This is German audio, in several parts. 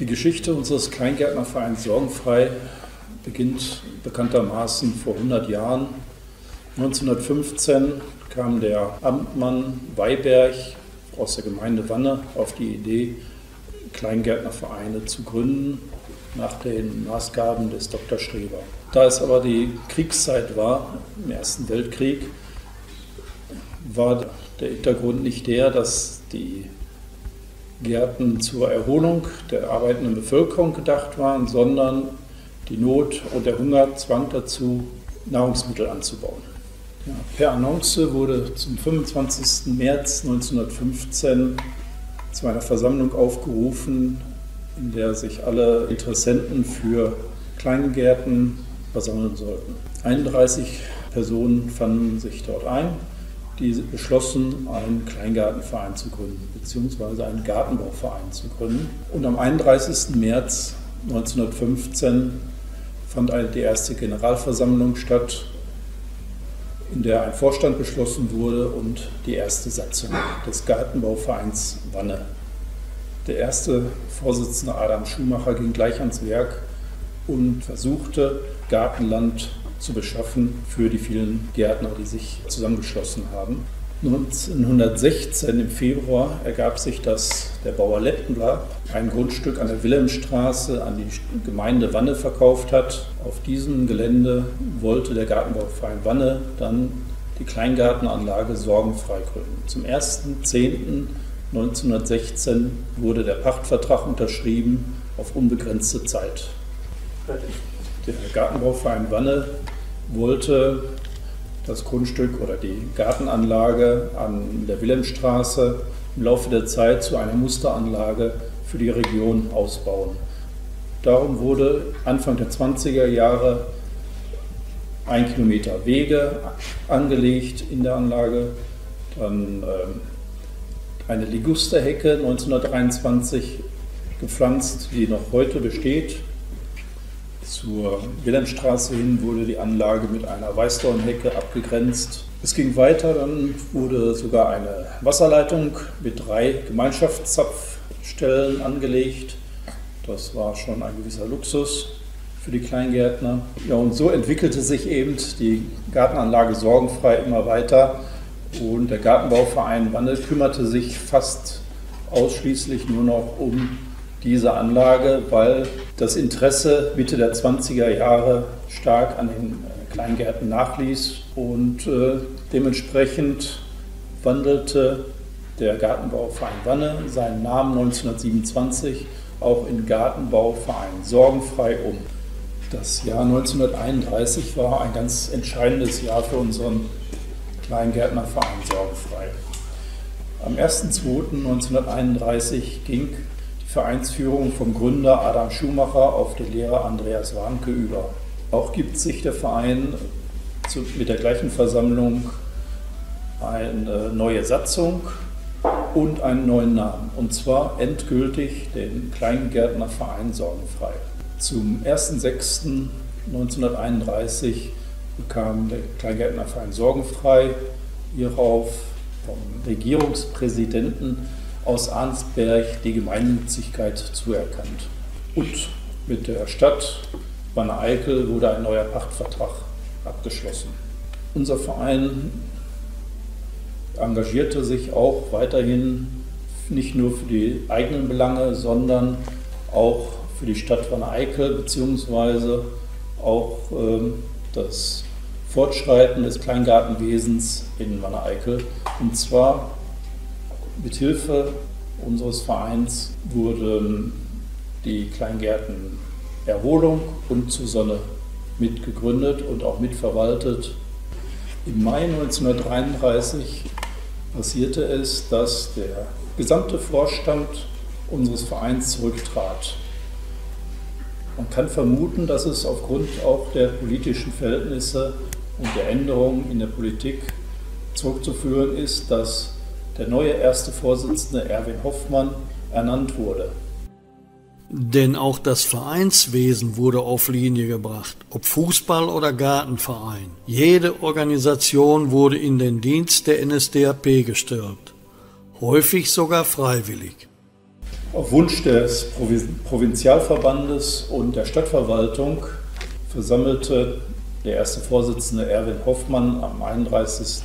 Die Geschichte unseres Kleingärtnervereins Sorgenfrei beginnt bekanntermaßen vor 100 Jahren. 1915 kam der Amtmann Weiberg aus der Gemeinde Wanne auf die Idee, Kleingärtnervereine zu gründen, nach den Maßgaben des Dr. Schreber. Da es aber die Kriegszeit war, im Ersten Weltkrieg, war der Hintergrund nicht der, dass die Gärten zur Erholung der arbeitenden Bevölkerung gedacht waren, sondern die Not und der Hunger zwang dazu, Nahrungsmittel anzubauen. Ja, per Annonce wurde zum 25. März 1915 zu einer Versammlung aufgerufen, in der sich alle Interessenten für Kleingärten versammeln sollten. 31 Personen fanden sich dort ein, die beschlossen, einen Kleingartenverein zu gründen, beziehungsweise einen Gartenbauverein zu gründen. Und am 31. März 1915 fand die erste Generalversammlung statt, in der ein Vorstand beschlossen wurde und die erste Satzung des Gartenbauvereins Wanne. Der erste Vorsitzende Adam Schumacher ging gleich ans Werk und versuchte, Gartenland zu beschaffen für die vielen Gärtner, die sich zusammengeschlossen haben. 1916 im Februar ergab sich, dass der Bauer Lettendler ein Grundstück an der Wilhelmstraße an die Gemeinde Wanne verkauft hat. Auf diesem Gelände wollte der Gartenbauverein Wanne dann die Kleingartenanlage sorgenfrei gründen. Zum 1.10.1916 wurde der Pachtvertrag unterschrieben auf unbegrenzte Zeit. Der Gartenbauverein Wanne wollte das Grundstück oder die Gartenanlage an der Wilhelmstraße im Laufe der Zeit zu einer Musteranlage für die Region ausbauen. Darum wurde Anfang der 20er Jahre ein Kilometer Wege angelegt in der Anlage, dann äh, eine Ligusterhecke 1923 gepflanzt, die noch heute besteht, zur Wilhelmstraße hin wurde die Anlage mit einer Weißdornhecke abgegrenzt. Es ging weiter, dann wurde sogar eine Wasserleitung mit drei Gemeinschaftszapfstellen angelegt. Das war schon ein gewisser Luxus für die Kleingärtner. Ja, und so entwickelte sich eben die Gartenanlage sorgenfrei immer weiter. Und der Gartenbauverein Wandel kümmerte sich fast ausschließlich nur noch um diese Anlage, weil das Interesse Mitte der 20er Jahre stark an den äh, Kleingärten nachließ und äh, dementsprechend wandelte der Gartenbauverein Wanne seinen Namen 1927 auch in Gartenbauverein Sorgenfrei um. Das Jahr 1931 war ein ganz entscheidendes Jahr für unseren Kleingärtnerverein Sorgenfrei. Am 1.2.1931 ging Vereinsführung vom Gründer Adam Schumacher auf den Lehrer Andreas Warnke über. Auch gibt sich der Verein zu, mit der gleichen Versammlung eine neue Satzung und einen neuen Namen. Und zwar endgültig den Kleingärtnerverein Sorgenfrei. Zum 1.6.1931 bekam der Kleingärtnerverein Sorgenfrei hierauf vom Regierungspräsidenten aus Arnsberg die Gemeinnützigkeit zuerkannt. Und mit der Stadt Wanne-Eickel wurde ein neuer Pachtvertrag abgeschlossen. Unser Verein engagierte sich auch weiterhin nicht nur für die eigenen Belange, sondern auch für die Stadt Wanne-Eickel beziehungsweise auch äh, das Fortschreiten des Kleingartenwesens in Wanne-Eickel. Und zwar mit Hilfe unseres Vereins wurden die Kleingärten Erholung und zur Sonne mitgegründet und auch mitverwaltet. Im Mai 1933 passierte es, dass der gesamte Vorstand unseres Vereins zurücktrat. Man kann vermuten, dass es aufgrund auch der politischen Verhältnisse und der Änderungen in der Politik zurückzuführen ist, dass der neue erste Vorsitzende Erwin Hoffmann ernannt wurde. Denn auch das Vereinswesen wurde auf Linie gebracht, ob Fußball oder Gartenverein. Jede Organisation wurde in den Dienst der NSDAP gestellt, häufig sogar freiwillig. Auf Wunsch des Provinzialverbandes und der Stadtverwaltung versammelte der erste Vorsitzende Erwin Hoffmann am 31.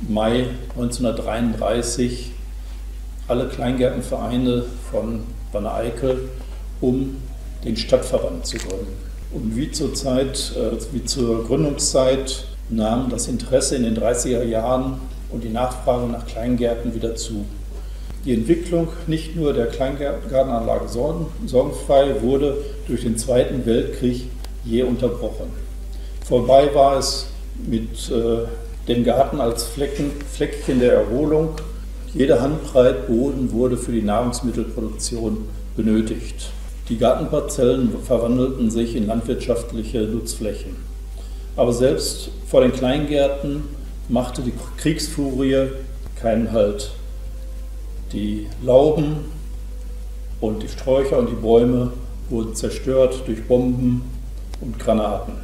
Mai 1933 alle Kleingärtenvereine von Wanne Eickel, um den Stadtverband zu gründen. Und wie zur Zeit, äh, wie zur Gründungszeit nahm das Interesse in den 30er Jahren und die Nachfrage nach Kleingärten wieder zu. Die Entwicklung nicht nur der Kleingartenanlage Sorgenfrei wurde durch den Zweiten Weltkrieg je unterbrochen. Vorbei war es mit dem Garten als Flecken, Fleckchen der Erholung. Jede Handbreit Boden wurde für die Nahrungsmittelproduktion benötigt. Die Gartenparzellen verwandelten sich in landwirtschaftliche Nutzflächen. Aber selbst vor den Kleingärten machte die Kriegsfurie keinen Halt. Die Lauben und die Sträucher und die Bäume wurden zerstört durch Bomben und Granaten.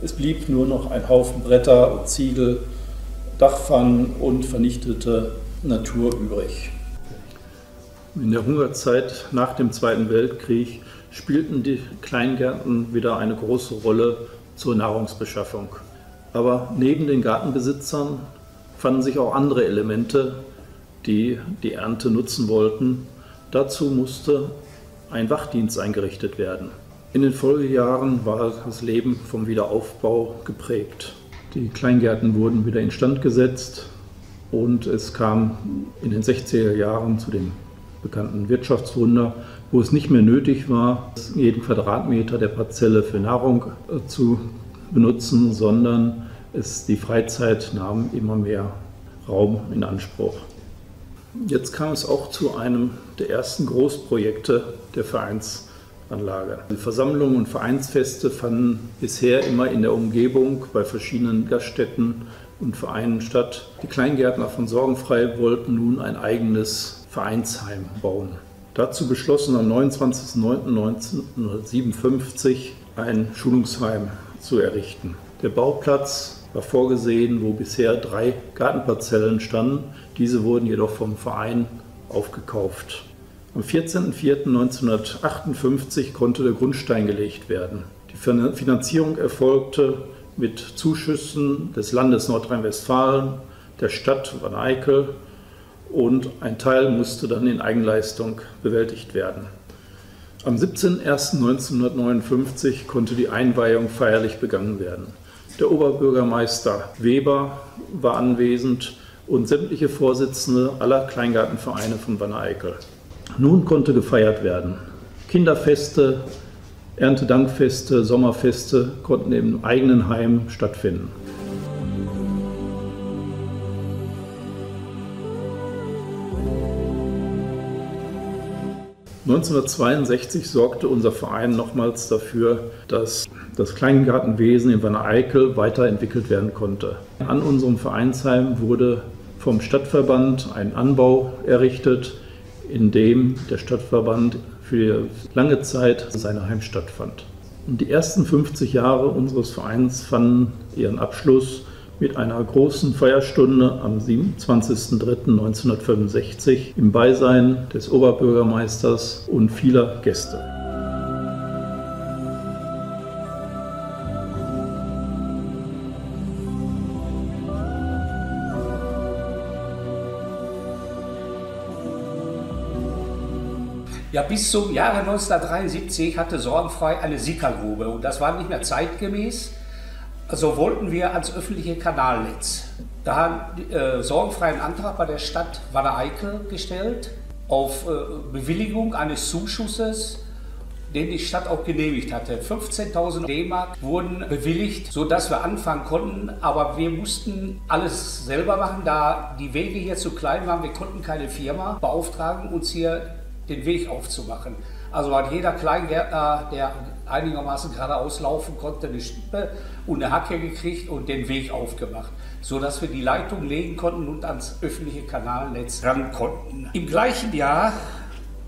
Es blieb nur noch ein Haufen Bretter und Ziegel, Dachpfannen und vernichtete Natur übrig. In der Hungerzeit nach dem Zweiten Weltkrieg spielten die Kleingärten wieder eine große Rolle zur Nahrungsbeschaffung. Aber neben den Gartenbesitzern fanden sich auch andere Elemente, die die Ernte nutzen wollten. Dazu musste ein Wachdienst eingerichtet werden. In den Folgejahren war das Leben vom Wiederaufbau geprägt. Die Kleingärten wurden wieder instand gesetzt und es kam in den 60er Jahren zu dem bekannten Wirtschaftswunder, wo es nicht mehr nötig war, jeden Quadratmeter der Parzelle für Nahrung äh, zu benutzen, sondern es, die Freizeit nahm immer mehr Raum in Anspruch. Jetzt kam es auch zu einem der ersten Großprojekte der Vereinsanlage. Die Versammlungen und Vereinsfeste fanden bisher immer in der Umgebung bei verschiedenen Gaststätten und Vereinen statt. Die Kleingärtner von Sorgenfrei wollten nun ein eigenes Vereinsheim bauen. Dazu beschlossen am 29.09.1957 ein Schulungsheim zu errichten. Der Bauplatz war vorgesehen, wo bisher drei Gartenparzellen standen. Diese wurden jedoch vom Verein aufgekauft. Am 14.04.1958 konnte der Grundstein gelegt werden. Die Finanzierung erfolgte mit Zuschüssen des Landes Nordrhein-Westfalen, der Stadt Eyck und ein Teil musste dann in Eigenleistung bewältigt werden. Am 17.01.1959 konnte die Einweihung feierlich begangen werden. Der Oberbürgermeister Weber war anwesend und sämtliche Vorsitzende aller Kleingartenvereine von Wanne Eickel. Nun konnte gefeiert werden. Kinderfeste, Erntedankfeste, Sommerfeste konnten im eigenen Heim stattfinden. 1962 sorgte unser Verein nochmals dafür, dass das Kleingartenwesen in Wanne Eickel weiterentwickelt werden konnte. An unserem Vereinsheim wurde vom Stadtverband ein Anbau errichtet, in dem der Stadtverband für lange Zeit seine Heimstatt fand. Und die ersten 50 Jahre unseres Vereins fanden ihren Abschluss mit einer großen Feierstunde am 27.03.1965 im Beisein des Oberbürgermeisters und vieler Gäste. Ja, bis zum Jahre 1973 hatte Sorgenfrei eine Sickergrube und das war nicht mehr zeitgemäß. Also wollten wir als öffentliche Kanalnetz. Da haben äh, sorgenfreien Antrag bei der Stadt Wanne-Eickel gestellt auf äh, Bewilligung eines Zuschusses, den die Stadt auch genehmigt hatte. 15.000 D-Mark wurden bewilligt, sodass wir anfangen konnten, aber wir mussten alles selber machen, da die Wege hier zu klein waren. Wir konnten keine Firma beauftragen, uns hier den Weg aufzumachen. Also hat jeder Kleingärtner, der einigermaßen geradeaus laufen konnte, eine Stippe und eine Hacke gekriegt und den Weg aufgemacht, sodass wir die Leitung legen konnten und ans öffentliche Kanalnetz ran konnten. Im gleichen Jahr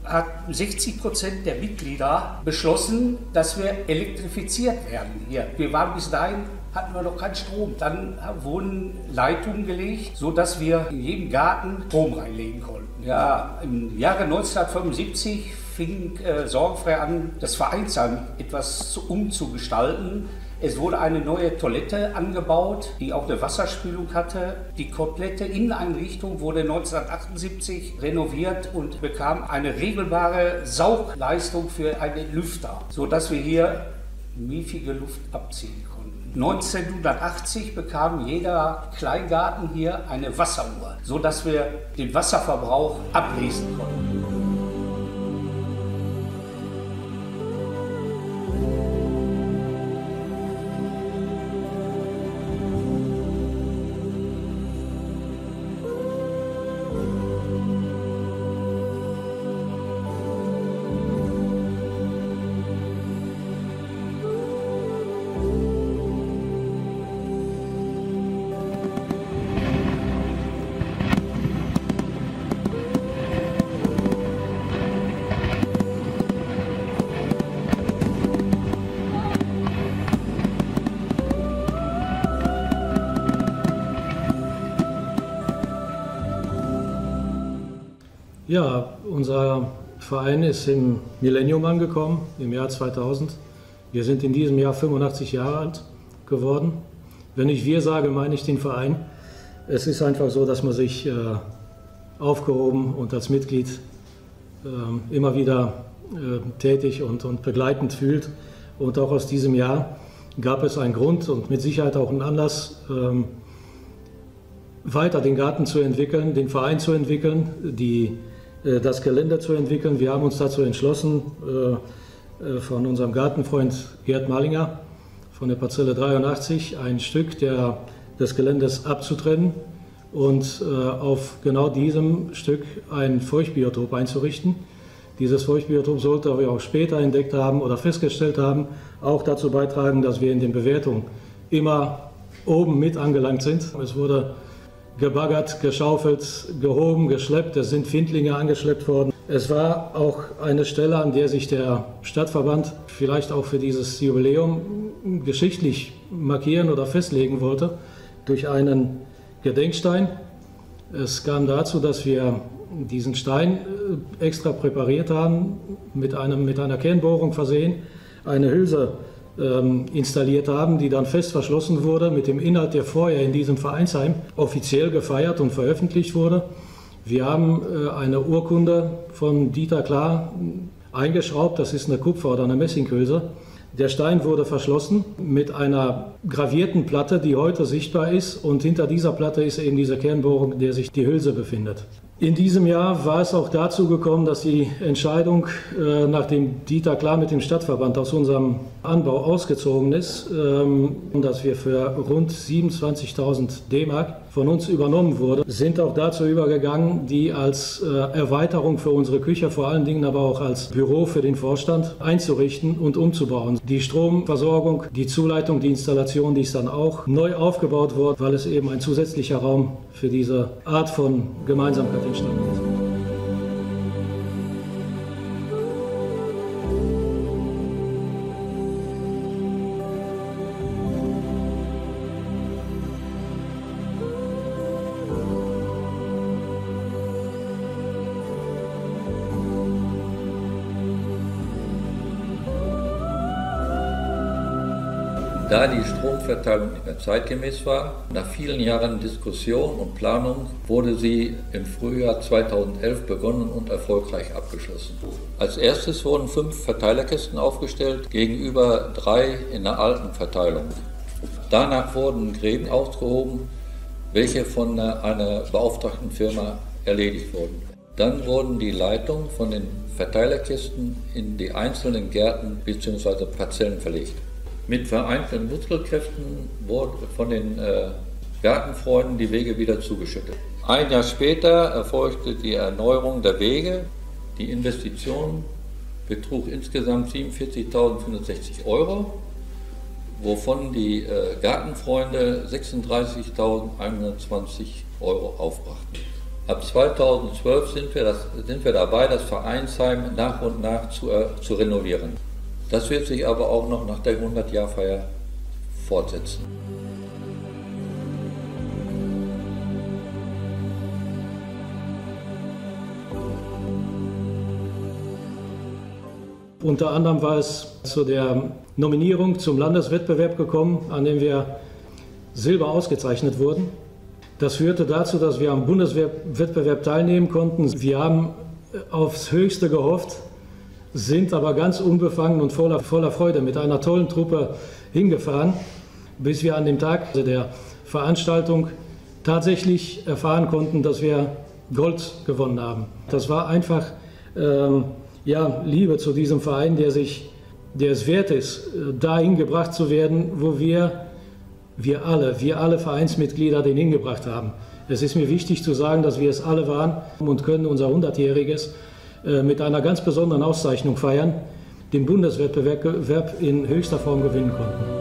hat 60 Prozent der Mitglieder beschlossen, dass wir elektrifiziert werden. Hier. Wir waren bis dahin hatten wir noch keinen Strom. Dann wurden Leitungen gelegt, sodass wir in jedem Garten Strom reinlegen konnten. Ja, im Jahre 1975 fing äh, sorgenfrei an, das Vereinsheim etwas zu, umzugestalten. Es wurde eine neue Toilette angebaut, die auch eine Wasserspülung hatte. Die komplette Inneneinrichtung wurde 1978 renoviert und bekam eine regelbare Saugleistung für einen Lüfter, sodass wir hier miefige Luft abziehen konnten. 1980 bekam jeder Kleingarten hier eine Wasseruhr, sodass wir den Wasserverbrauch ablesen konnten. Ja, unser Verein ist im Millennium angekommen, im Jahr 2000. Wir sind in diesem Jahr 85 Jahre alt geworden. Wenn ich wir sage, meine ich den Verein. Es ist einfach so, dass man sich äh, aufgehoben und als Mitglied äh, immer wieder äh, tätig und, und begleitend fühlt. Und auch aus diesem Jahr gab es einen Grund und mit Sicherheit auch einen Anlass, ähm, weiter den Garten zu entwickeln, den Verein zu entwickeln, die das Gelände zu entwickeln. Wir haben uns dazu entschlossen, äh, äh, von unserem Gartenfreund Gerd Malinger von der Parzelle 83 ein Stück der, des Geländes abzutrennen und auf genau diesem Stück ein Feuchtbiotop einzurichten. Dieses Feuchtbiotop sollte wir auch später entdeckt haben oder festgestellt haben, auch dazu beitragen, dass wir in den Bewertungen immer oben mit angelangt sind. Es wurde gebaggert, geschaufelt, gehoben, geschleppt. Es sind Findlinge angeschleppt worden. Es war auch eine Stelle, an der sich der Stadtverband vielleicht auch für dieses Jubiläum geschichtlich markieren oder festlegen wollte durch einen Gedenkstein. Es kam dazu, dass wir diesen Stein äh, extra präpariert haben, mit, einem, mit einer Kernbohrung versehen, eine Hülse installiert haben, die dann fest verschlossen wurde mit dem Inhalt, der vorher in diesem Vereinsheim offiziell gefeiert und veröffentlicht wurde. Wir haben äh, eine Urkunde von Dieter Klar eingeschraubt, das ist eine Kupfer- oder eine Messinghülse. Der Stein wurde verschlossen mit einer gravierten Platte, die heute sichtbar ist und hinter dieser Platte ist eben diese Kernbohrung, in der sich die Hülse befindet. In diesem Jahr war es auch dazu gekommen, dass die Entscheidung, äh, nachdem Dieter klar mit dem Stadtverband aus unserem Anbau ausgezogen ist, ähm, dass wir für rund 27.000 D-Mark von uns übernommen wurde, sind auch dazu übergegangen, die als äh, Erweiterung für unsere Küche, vor allen Dingen aber auch als Büro für den Vorstand einzurichten und umzubauen. Die Stromversorgung, die Zuleitung, die Installation, die ist dann auch neu aufgebaut worden, weil es eben ein zusätzlicher Raum für diese Art von Gemeinsamkeit entstanden ist. Da die Stromverteilung nicht mehr zeitgemäß war, nach vielen Jahren Diskussion und Planung wurde sie im Frühjahr 2011 begonnen und erfolgreich abgeschlossen. Als erstes wurden fünf Verteilerkästen aufgestellt, gegenüber drei in der alten Verteilung. Danach wurden Gräben ausgehoben, welche von einer beauftragten Firma erledigt wurden. Dann wurden die Leitungen von den Verteilerkästen in die einzelnen Gärten bzw. Parzellen verlegt. Mit vereinten Muskelkräften wurden von den äh, Gartenfreunden die Wege wieder zugeschüttet. Ein Jahr später erfolgte die Erneuerung der Wege. Die Investition betrug insgesamt 47.560 Euro, wovon die äh, Gartenfreunde 36.120 Euro aufbrachten. Ab 2012 sind wir, das, sind wir dabei, das Vereinsheim nach und nach zu, äh, zu renovieren. Das wird sich aber auch noch nach der 100-Jahr-Feier fortsetzen. Unter anderem war es zu der Nominierung zum Landeswettbewerb gekommen, an dem wir Silber ausgezeichnet wurden. Das führte dazu, dass wir am Bundeswettbewerb teilnehmen konnten. Wir haben aufs Höchste gehofft, sind aber ganz unbefangen und voller, voller Freude mit einer tollen Truppe hingefahren, bis wir an dem Tag der Veranstaltung tatsächlich erfahren konnten, dass wir Gold gewonnen haben. Das war einfach ähm, ja, Liebe zu diesem Verein, der, sich, der es wert ist, äh, dahin gebracht zu werden, wo wir, wir alle, wir alle Vereinsmitglieder den hingebracht haben. Es ist mir wichtig zu sagen, dass wir es alle waren und können unser 100-jähriges äh, mit einer ganz besonderen Auszeichnung feiern, den Bundeswettbewerb in höchster Form gewinnen konnten.